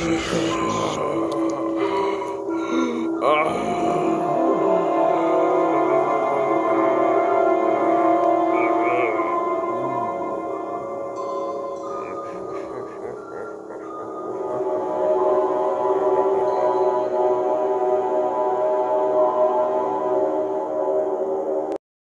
Oh, my God.